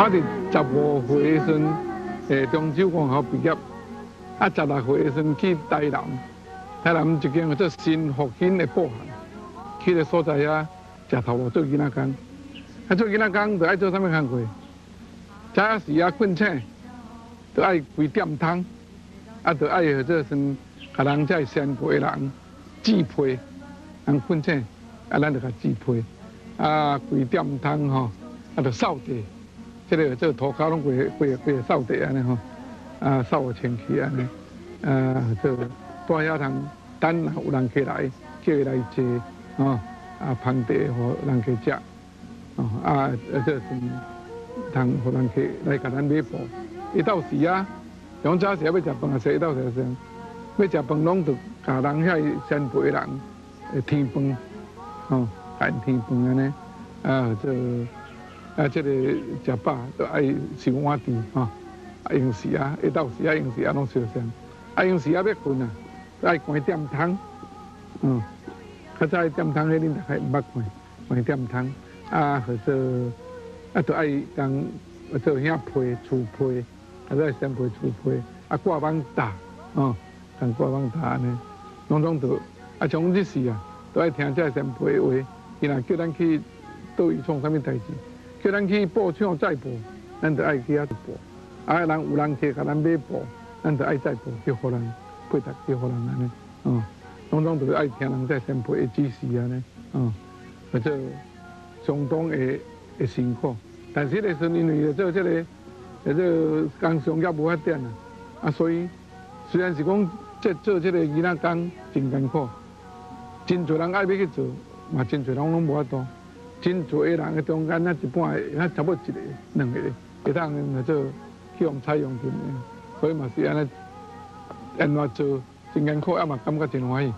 我伫十五岁时，诶，中州官校毕业，啊，十六岁时去台南，台南一间叫做新复兴的报行，去个所在遐食头路做囡仔工，啊，做囡仔工就爱做啥物工课？早时啊困醒，就爱开店汤，啊，就爱或者是甲人在先辈人支配，人困醒，啊，咱就甲支配，啊，开店汤吼，啊，就扫地。这个这个涂骹拢会会会扫地安尼吼，啊扫个清气安尼，啊这带遐通等有人起来叫伊来坐，哦啊捧茶互人去食，哦啊这是通互人去来甲咱买布。一到时啊，从早时要食饭啊，说一到时先，要食饭拢着甲人遐先陪人添饭，哦干添饭安尼，啊这。啊，这个食饱都爱烧碗甜吼，啊用时啊，一到时啊用时啊拢烧香，啊用时啊要困啊，爱关点汤，嗯，较早点汤迄恁大概毋捌关，关点汤，啊或者啊都爱当做遐配厝配，啊都爱先配厝配，啊挂网搭，哦，当挂网搭安尼，拢拢都啊从日时啊，都爱听这先配话，伊若叫咱去倒位创啥物代志。叫咱去报厂再报，咱就爱去遐报。啊，人有人去甲咱买报，咱就爱再报，去互人配搭，去互人安尼。嗯，拢拢就是爱听人在先辈的指示安尼。哦，或者相当的的辛苦，但是咧是因为做这个，这个工商业无法点啊。啊，所以虽然是讲这做这个囡仔工真艰苦，真侪人爱要去做，嘛真侪人拢无法度。真侪个人个中间，那一半那差不多一个、两个，会当来做去用采用的，所以嘛是安尼，安怎做真艰苦，也嘛感觉真欢喜。